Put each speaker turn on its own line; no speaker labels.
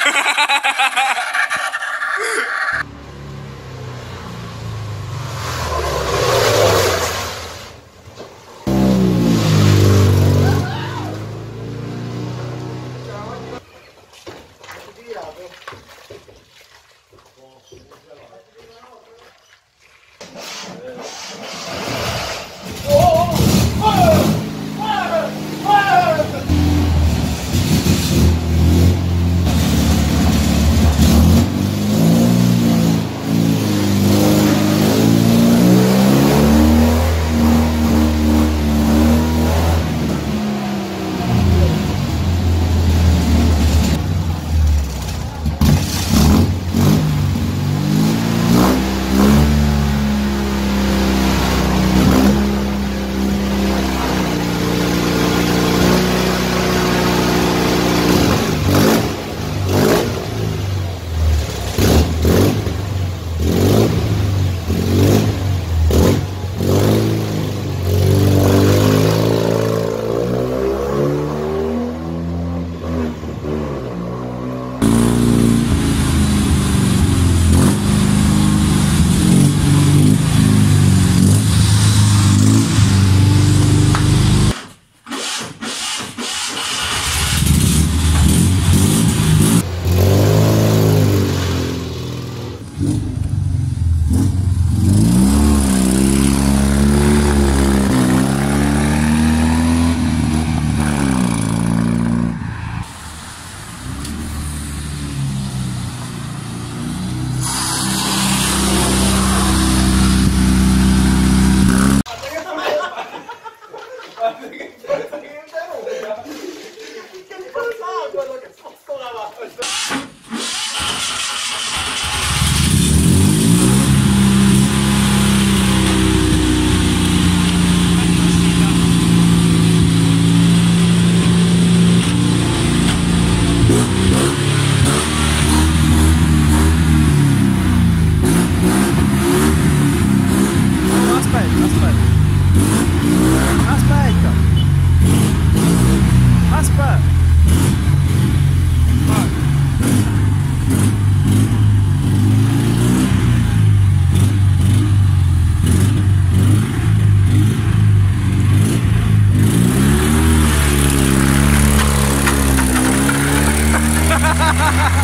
Yeah. think it's
Ha ha ha!